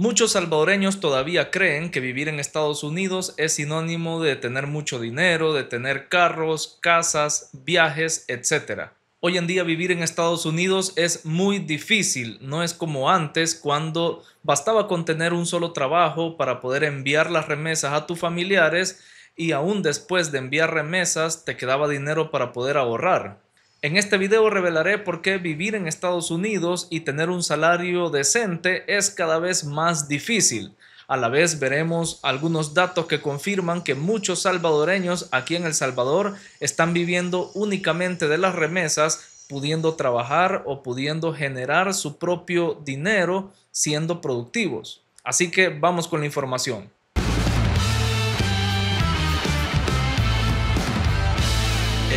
Muchos salvadoreños todavía creen que vivir en Estados Unidos es sinónimo de tener mucho dinero, de tener carros, casas, viajes, etc. Hoy en día vivir en Estados Unidos es muy difícil, no es como antes cuando bastaba con tener un solo trabajo para poder enviar las remesas a tus familiares y aún después de enviar remesas te quedaba dinero para poder ahorrar. En este video revelaré por qué vivir en Estados Unidos y tener un salario decente es cada vez más difícil. A la vez veremos algunos datos que confirman que muchos salvadoreños aquí en El Salvador están viviendo únicamente de las remesas, pudiendo trabajar o pudiendo generar su propio dinero siendo productivos. Así que vamos con la información.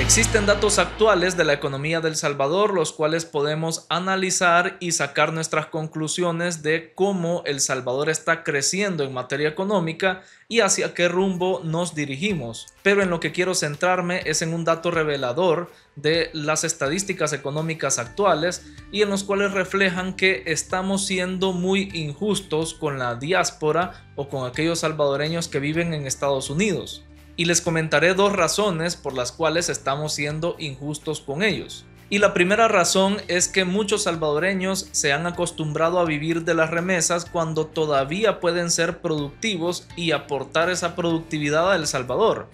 Existen datos actuales de la economía del Salvador, los cuales podemos analizar y sacar nuestras conclusiones de cómo El Salvador está creciendo en materia económica y hacia qué rumbo nos dirigimos. Pero en lo que quiero centrarme es en un dato revelador de las estadísticas económicas actuales y en los cuales reflejan que estamos siendo muy injustos con la diáspora o con aquellos salvadoreños que viven en Estados Unidos y les comentaré dos razones por las cuales estamos siendo injustos con ellos. Y la primera razón es que muchos salvadoreños se han acostumbrado a vivir de las remesas cuando todavía pueden ser productivos y aportar esa productividad a El Salvador.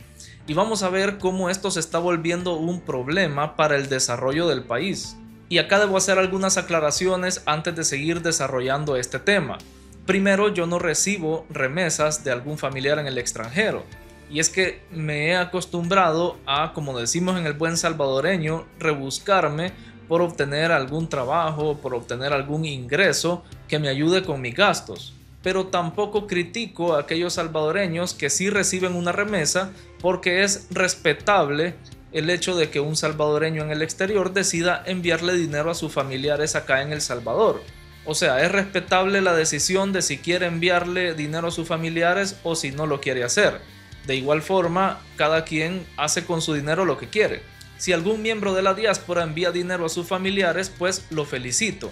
Y vamos a ver cómo esto se está volviendo un problema para el desarrollo del país. Y acá debo hacer algunas aclaraciones antes de seguir desarrollando este tema. Primero, yo no recibo remesas de algún familiar en el extranjero. Y es que me he acostumbrado a, como decimos en el buen salvadoreño, rebuscarme por obtener algún trabajo, por obtener algún ingreso que me ayude con mis gastos. Pero tampoco critico a aquellos salvadoreños que sí reciben una remesa porque es respetable el hecho de que un salvadoreño en el exterior decida enviarle dinero a sus familiares acá en El Salvador. O sea, es respetable la decisión de si quiere enviarle dinero a sus familiares o si no lo quiere hacer. De igual forma, cada quien hace con su dinero lo que quiere. Si algún miembro de la diáspora envía dinero a sus familiares, pues lo felicito.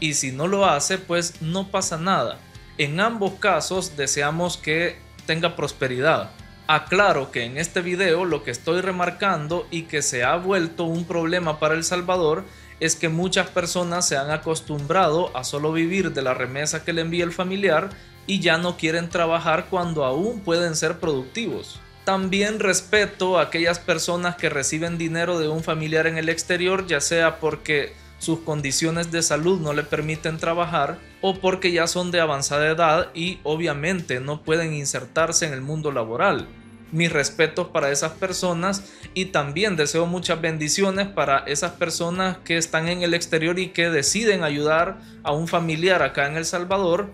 Y si no lo hace, pues no pasa nada. En ambos casos deseamos que tenga prosperidad. Aclaro que en este video lo que estoy remarcando y que se ha vuelto un problema para El Salvador es que muchas personas se han acostumbrado a solo vivir de la remesa que le envía el familiar y ya no quieren trabajar cuando aún pueden ser productivos. También respeto a aquellas personas que reciben dinero de un familiar en el exterior, ya sea porque sus condiciones de salud no le permiten trabajar o porque ya son de avanzada edad y obviamente no pueden insertarse en el mundo laboral. Mis respetos para esas personas y también deseo muchas bendiciones para esas personas que están en el exterior y que deciden ayudar a un familiar acá en El Salvador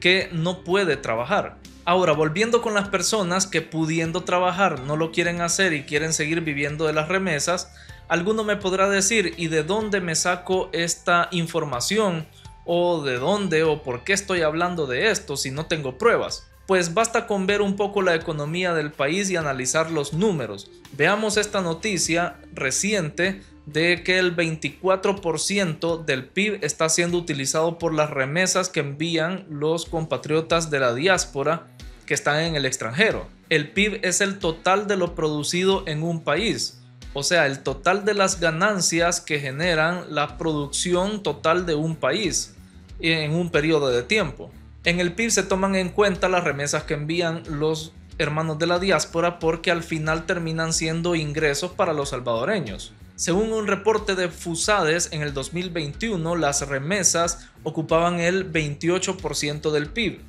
que no puede trabajar. Ahora, volviendo con las personas que pudiendo trabajar no lo quieren hacer y quieren seguir viviendo de las remesas, alguno me podrá decir, ¿y de dónde me saco esta información? ¿O de dónde o por qué estoy hablando de esto si no tengo pruebas? Pues basta con ver un poco la economía del país y analizar los números. Veamos esta noticia reciente de que el 24% del PIB está siendo utilizado por las remesas que envían los compatriotas de la diáspora que están en el extranjero. El PIB es el total de lo producido en un país, o sea, el total de las ganancias que generan la producción total de un país en un periodo de tiempo. En el PIB se toman en cuenta las remesas que envían los hermanos de la diáspora porque al final terminan siendo ingresos para los salvadoreños. Según un reporte de Fusades, en el 2021 las remesas ocupaban el 28% del PIB,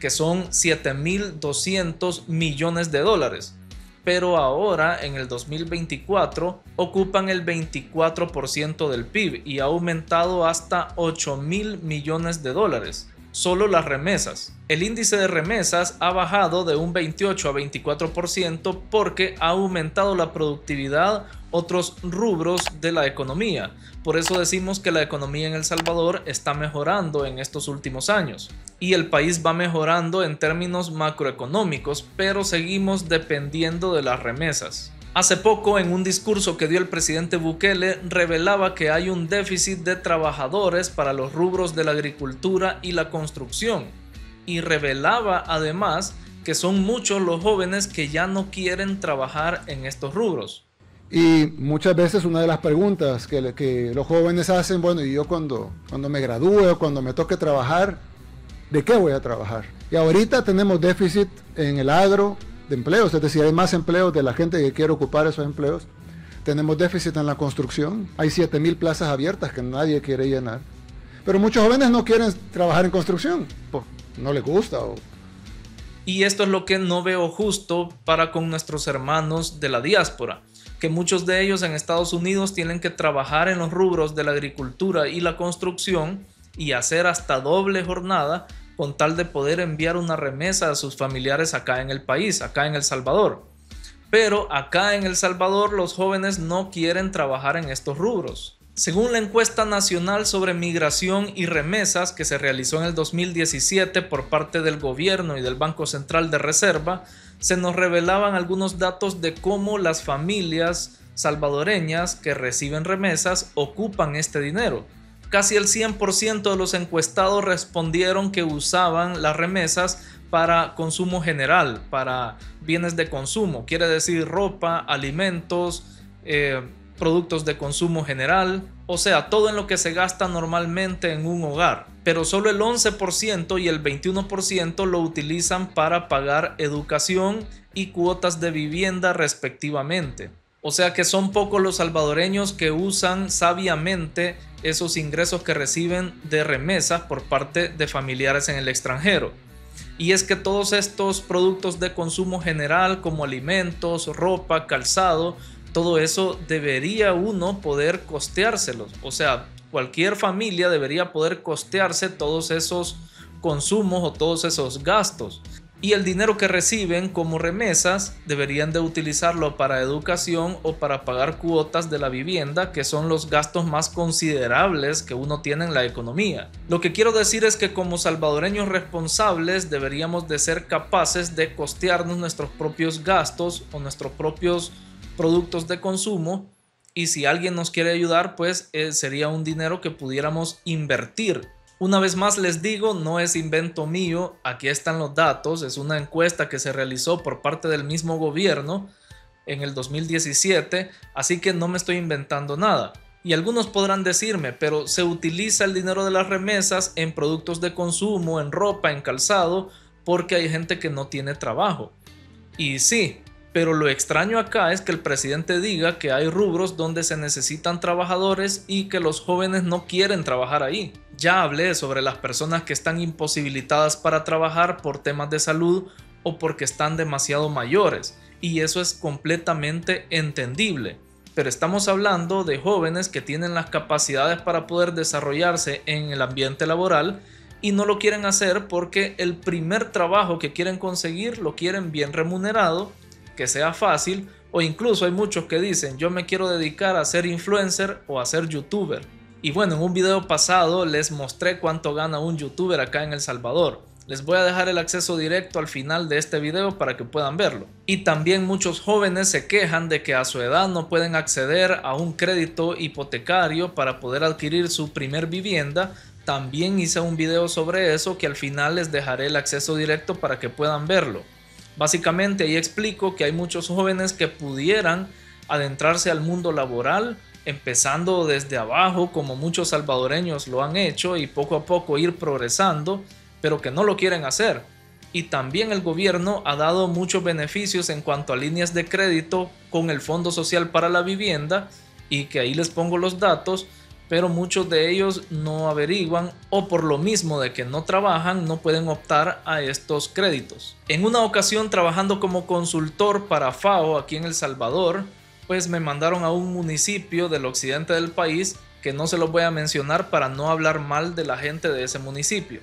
que son 7.200 millones de dólares. Pero ahora, en el 2024, ocupan el 24% del PIB y ha aumentado hasta 8.000 millones de dólares solo las remesas. El índice de remesas ha bajado de un 28 a 24% porque ha aumentado la productividad otros rubros de la economía. Por eso decimos que la economía en El Salvador está mejorando en estos últimos años. Y el país va mejorando en términos macroeconómicos, pero seguimos dependiendo de las remesas. Hace poco, en un discurso que dio el presidente Bukele, revelaba que hay un déficit de trabajadores para los rubros de la agricultura y la construcción. y revelaba además que son muchos los jóvenes que ya no quieren trabajar en estos rubros. Y muchas veces una de las preguntas que, los jóvenes hacen, bueno, y yo cuando, cuando me gradúe o cuando me toque trabajar, ¿de qué voy a trabajar? Y ahorita tenemos déficit en el agro de empleos, es decir, hay más empleos de la gente que quiere ocupar esos empleos. Tenemos déficit en la construcción, hay 7.000 plazas abiertas que nadie quiere llenar. Pero muchos jóvenes no quieren trabajar en construcción, pues, no les gusta. Y esto es lo que no veo justo para con nuestros hermanos de la diáspora que muchos de ellos en Estados Unidos tienen que trabajar en los rubros de la agricultura y la construcción y hacer hasta doble jornada con tal de poder enviar una remesa a sus familiares acá en el país, acá en El Salvador. Pero acá en El Salvador los jóvenes no quieren trabajar en estos rubros. Según la encuesta nacional sobre migración y remesas que se realizó en el 2017 por parte del gobierno y del Banco Central de Reserva, se nos revelaban algunos datos de cómo las familias salvadoreñas que reciben remesas ocupan este dinero. Casi el 100% de los encuestados respondieron que usaban las remesas para consumo general, para bienes de consumo, quiere decir ropa, alimentos, eh, productos de consumo general, o sea, todo en lo que se gasta normalmente en un hogar, pero solo el 11% y el 21% lo utilizan para pagar educación y cuotas de vivienda respectivamente. O sea que son pocos los salvadoreños que usan sabiamente esos ingresos que reciben de remesas por parte de familiares en el extranjero. Y es que todos estos productos de consumo general como alimentos, ropa, calzado, todo eso debería uno poder costeárselos. O sea, cualquier familia debería poder costearse todos esos consumos o todos esos gastos. Y el dinero que reciben como remesas deberían de utilizarlo para educación o para pagar cuotas de la vivienda, que son los gastos más considerables que uno tiene en la economía. Lo que quiero decir es que como salvadoreños responsables deberíamos de ser capaces de costearnos nuestros propios gastos o nuestros propios productos de consumo y si alguien nos quiere ayudar, pues eh, sería un dinero que pudiéramos invertir. Una vez más les digo, no es invento mío, aquí están los datos, es una encuesta que se realizó por parte del mismo gobierno en el 2017, así que no me estoy inventando nada. Y algunos podrán decirme, pero se utiliza el dinero de las remesas en productos de consumo, en ropa, en calzado, porque hay gente que no tiene trabajo. Y sí, pero lo extraño acá es que el presidente diga que hay rubros donde se necesitan trabajadores y que los jóvenes no quieren trabajar ahí. Ya hablé sobre las personas que están imposibilitadas para trabajar por temas de salud o porque están demasiado mayores, y eso es completamente entendible. Pero estamos hablando de jóvenes que tienen las capacidades para poder desarrollarse en el ambiente laboral y no lo quieren hacer porque el primer trabajo que quieren conseguir lo quieren bien remunerado que sea fácil o incluso hay muchos que dicen yo me quiero dedicar a ser influencer o a ser youtuber. Y bueno, en un video pasado les mostré cuánto gana un youtuber acá en El Salvador. Les voy a dejar el acceso directo al final de este video para que puedan verlo. Y también muchos jóvenes se quejan de que a su edad no pueden acceder a un crédito hipotecario para poder adquirir su primer vivienda. También hice un video sobre eso que al final les dejaré el acceso directo para que puedan verlo. Básicamente ahí explico que hay muchos jóvenes que pudieran adentrarse al mundo laboral, empezando desde abajo, como muchos salvadoreños lo han hecho, y poco a poco ir progresando, pero que no lo quieren hacer. Y también el gobierno ha dado muchos beneficios en cuanto a líneas de crédito con el Fondo Social para la Vivienda, y que ahí les pongo los datos, pero muchos de ellos no averiguan o por lo mismo de que no trabajan no pueden optar a estos créditos. En una ocasión trabajando como consultor para FAO aquí en El Salvador, pues me mandaron a un municipio del occidente del país que no se los voy a mencionar para no hablar mal de la gente de ese municipio.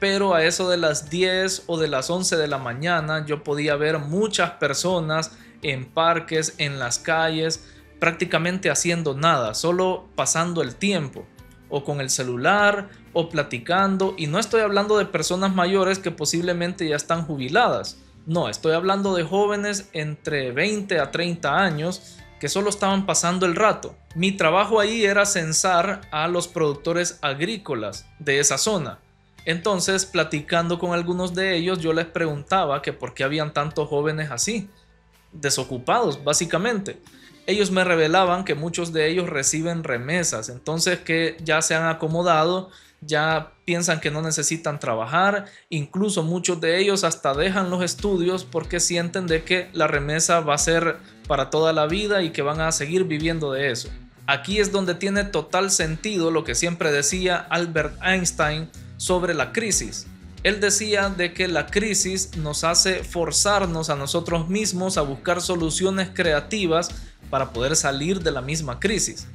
Pero a eso de las 10 o de las 11 de la mañana yo podía ver muchas personas en parques, en las calles, prácticamente haciendo nada, solo pasando el tiempo, o con el celular, o platicando, y no estoy hablando de personas mayores que posiblemente ya están jubiladas, no, estoy hablando de jóvenes entre 20 a 30 años que solo estaban pasando el rato. Mi trabajo ahí era censar a los productores agrícolas de esa zona. Entonces, platicando con algunos de ellos, yo les preguntaba que por qué habían tantos jóvenes así, desocupados, básicamente. Ellos me revelaban que muchos de ellos reciben remesas, entonces que ya se han acomodado, ya piensan que no necesitan trabajar, incluso muchos de ellos hasta dejan los estudios porque sienten de que la remesa va a ser para toda la vida y que van a seguir viviendo de eso. Aquí es donde tiene total sentido lo que siempre decía Albert Einstein sobre la crisis. Él decía de que la crisis nos hace forzarnos a nosotros mismos a buscar soluciones creativas para poder salir de la misma crisis.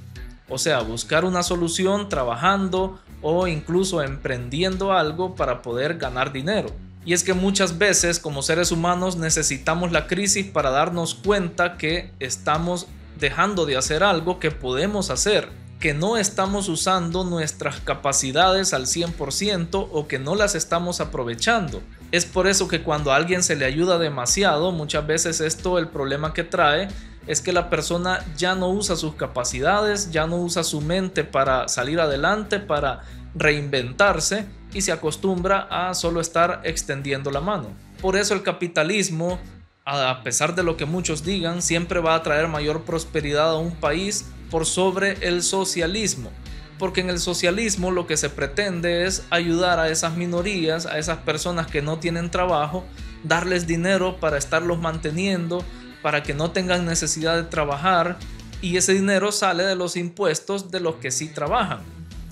O sea, buscar una solución trabajando o incluso emprendiendo algo para poder ganar dinero. Y es que muchas veces como seres humanos necesitamos la crisis para darnos cuenta que estamos dejando de hacer algo que podemos hacer que no estamos usando nuestras capacidades al 100% o que no las estamos aprovechando. Es por eso que cuando a alguien se le ayuda demasiado, muchas veces esto el problema que trae es que la persona ya no usa sus capacidades, ya no usa su mente para salir adelante, para reinventarse y se acostumbra a solo estar extendiendo la mano. Por eso el capitalismo, a pesar de lo que muchos digan, siempre va a traer mayor prosperidad a un país por sobre el socialismo. Porque en el socialismo lo que se pretende es ayudar a esas minorías, a esas personas que no tienen trabajo, darles dinero para estarlos manteniendo, para que no tengan necesidad de trabajar y ese dinero sale de los impuestos de los que sí trabajan.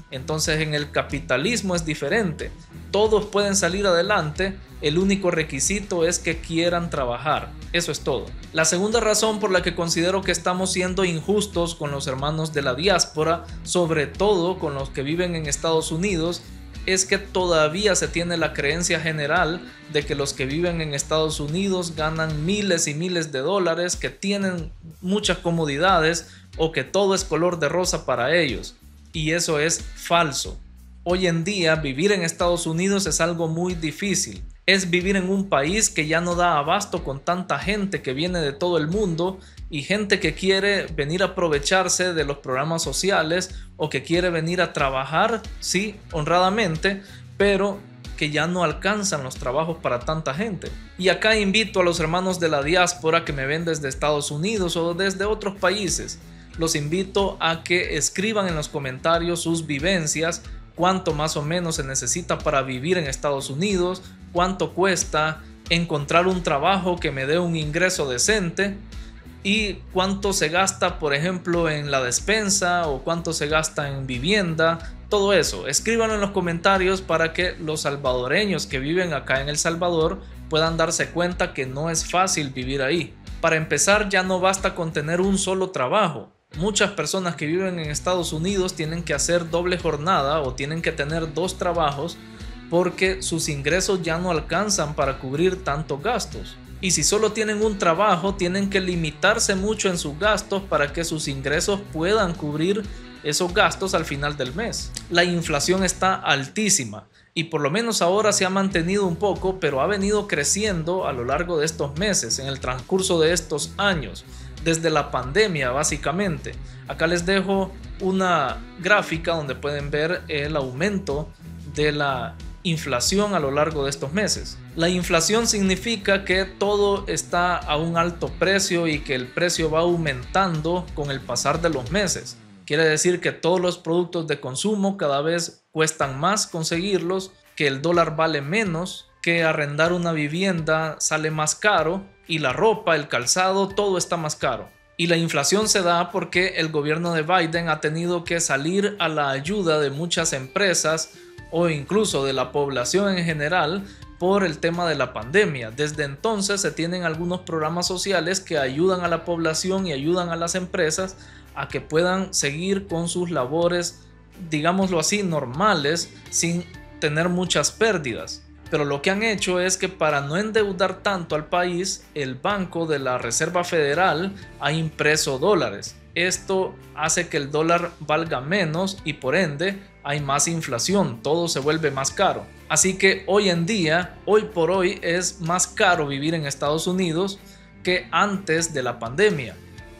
Entonces en el capitalismo es diferente. Todos pueden salir adelante, el único requisito es que quieran trabajar. Eso es todo. La segunda razón por la que considero que estamos siendo injustos con los hermanos de la diáspora, sobre todo con los que viven en Estados Unidos, es que todavía se tiene la creencia general de que los que viven en Estados Unidos ganan miles y miles de dólares, que tienen muchas comodidades o que todo es color de rosa para ellos. Y eso es falso. Hoy en día vivir en Estados Unidos es algo muy difícil es vivir en un país que ya no da abasto con tanta gente que viene de todo el mundo y gente que quiere venir a aprovecharse de los programas sociales o que quiere venir a trabajar, sí, honradamente, pero que ya no alcanzan los trabajos para tanta gente. Y acá invito a los hermanos de la diáspora que me ven desde Estados Unidos o desde otros países. Los invito a que escriban en los comentarios sus vivencias, cuánto más o menos se necesita para vivir en Estados Unidos, cuánto cuesta encontrar un trabajo que me dé un ingreso decente y cuánto se gasta, por ejemplo, en la despensa o cuánto se gasta en vivienda, todo eso. Escríbanlo en los comentarios para que los salvadoreños que viven acá en El Salvador puedan darse cuenta que no es fácil vivir ahí. Para empezar, ya no basta con tener un solo trabajo. Muchas personas que viven en Estados Unidos tienen que hacer doble jornada o tienen que tener dos trabajos porque sus ingresos ya no alcanzan para cubrir tantos gastos. Y si solo tienen un trabajo, tienen que limitarse mucho en sus gastos para que sus ingresos puedan cubrir esos gastos al final del mes. La inflación está altísima y por lo menos ahora se ha mantenido un poco, pero ha venido creciendo a lo largo de estos meses, en el transcurso de estos años, desde la pandemia básicamente. Acá les dejo una gráfica donde pueden ver el aumento de la inflación a lo largo de estos meses. La inflación significa que todo está a un alto precio y que el precio va aumentando con el pasar de los meses. Quiere decir que todos los productos de consumo cada vez cuestan más conseguirlos, que el dólar vale menos, que arrendar una vivienda sale más caro y la ropa, el calzado, todo está más caro. Y la inflación se da porque el gobierno de Biden ha tenido que salir a la ayuda de muchas empresas o incluso de la población en general por el tema de la pandemia. Desde entonces se tienen algunos programas sociales que ayudan a la población y ayudan a las empresas a que puedan seguir con sus labores, digámoslo así, normales, sin tener muchas pérdidas. Pero lo que han hecho es que para no endeudar tanto al país, el Banco de la Reserva Federal ha impreso dólares. Esto hace que el dólar valga menos y por ende hay más inflación, todo se vuelve más caro. Así que hoy en día, hoy por hoy, es más caro vivir en Estados Unidos que antes de la pandemia.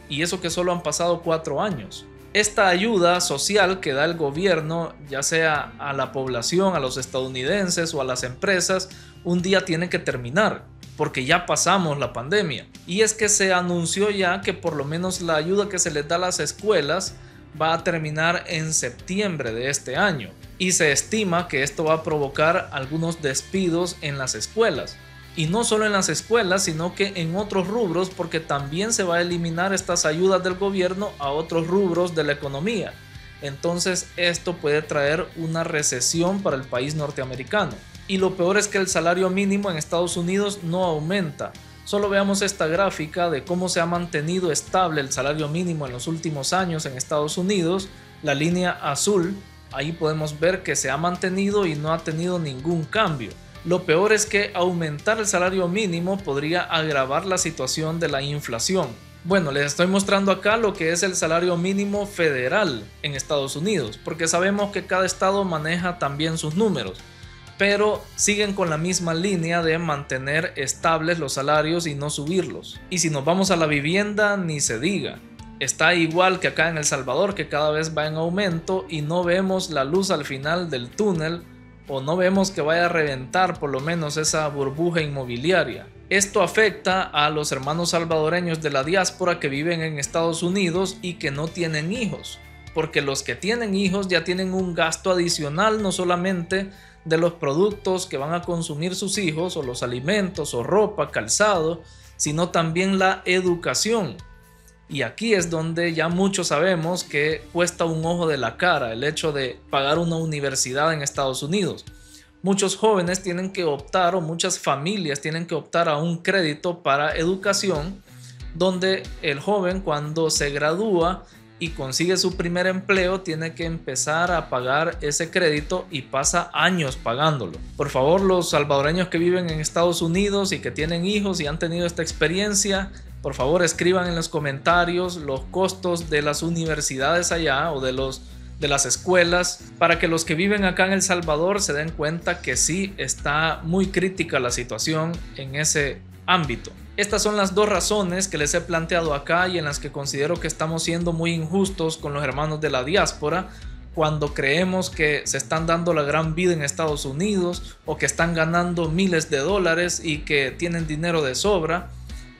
Y eso que solo han pasado cuatro años. Esta ayuda social que da el gobierno, ya sea a la población, a los estadounidenses o a las empresas, un día tiene que terminar porque ya pasamos la pandemia. Y es que se anunció ya que por lo menos la ayuda que se les da a las escuelas va a terminar en septiembre de este año. Y se estima que esto va a provocar algunos despidos en las escuelas. Y no solo en las escuelas, sino que en otros rubros, porque también se va a eliminar estas ayudas del gobierno a otros rubros de la economía. Entonces esto puede traer una recesión para el país norteamericano. Y lo peor es que el salario mínimo en Estados Unidos no aumenta. Solo veamos esta gráfica de cómo se ha mantenido estable el salario mínimo en los últimos años en Estados Unidos. La línea azul, ahí podemos ver que se ha mantenido y no ha tenido ningún cambio. Lo peor es que aumentar el salario mínimo podría agravar la situación de la inflación. Bueno, les estoy mostrando acá lo que es el salario mínimo federal en Estados Unidos, porque sabemos que cada estado maneja también sus números pero siguen con la misma línea de mantener estables los salarios y no subirlos. Y si nos vamos a la vivienda, ni se diga. Está igual que acá en El Salvador, que cada vez va en aumento y no vemos la luz al final del túnel o no vemos que vaya a reventar por lo menos esa burbuja inmobiliaria. Esto afecta a los hermanos salvadoreños de la diáspora que viven en Estados Unidos y que no tienen hijos, porque los que tienen hijos ya tienen un gasto adicional no solamente de los productos que van a consumir sus hijos o los alimentos o ropa, calzado, sino también la educación. Y aquí es donde ya muchos sabemos que cuesta un ojo de la cara el hecho de pagar una universidad en Estados Unidos. Muchos jóvenes tienen que optar o muchas familias tienen que optar a un crédito para educación donde el joven cuando se gradúa y consigue su primer empleo, tiene que empezar a pagar ese crédito y pasa años pagándolo. Por favor, los salvadoreños que viven en Estados Unidos y que tienen hijos y han tenido esta experiencia, por favor escriban en los comentarios los costos de las universidades allá o de los de las escuelas para que los que viven acá en El Salvador se den cuenta que sí está muy crítica la situación en ese ámbito. Estas son las dos razones que les he planteado acá y en las que considero que estamos siendo muy injustos con los hermanos de la diáspora cuando creemos que se están dando la gran vida en Estados Unidos o que están ganando miles de dólares y que tienen dinero de sobra,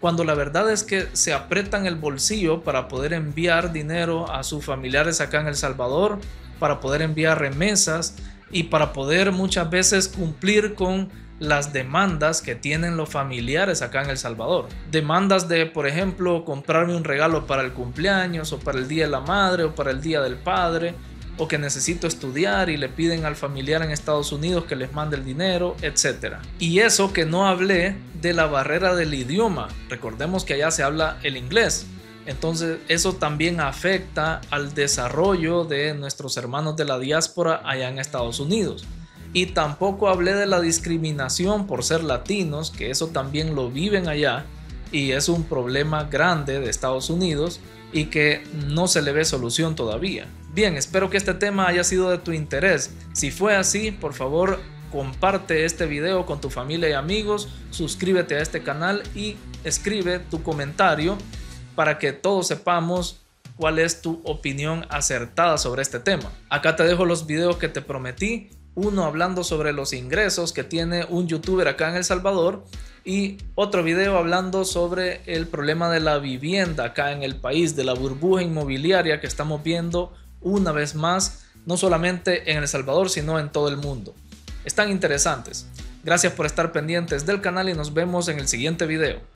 cuando la verdad es que se apretan el bolsillo para poder enviar dinero a sus familiares acá en El Salvador, para poder enviar remesas y para poder muchas veces cumplir con las demandas que tienen los familiares acá en El Salvador. Demandas de, por ejemplo, comprarme un regalo para el cumpleaños o para el Día de la Madre o para el Día del Padre o que necesito estudiar y le piden al familiar en Estados Unidos que les mande el dinero, etc. Y eso que no hablé de la barrera del idioma. Recordemos que allá se habla el inglés. Entonces eso también afecta al desarrollo de nuestros hermanos de la diáspora allá en Estados Unidos. Y tampoco hablé de la discriminación por ser latinos, que eso también lo viven allá y es un problema grande de Estados Unidos y que no se le ve solución todavía. Bien, espero que este tema haya sido de tu interés. Si fue así, por favor, comparte este video con tu familia y amigos, suscríbete a este canal y escribe tu comentario para que todos sepamos cuál es tu opinión acertada sobre este tema. Acá te dejo los videos que te prometí uno hablando sobre los ingresos que tiene un youtuber acá en El Salvador y otro video hablando sobre el problema de la vivienda acá en el país, de la burbuja inmobiliaria que estamos viendo una vez más, no solamente en El Salvador, sino en todo el mundo. Están interesantes. Gracias por estar pendientes del canal y nos vemos en el siguiente video.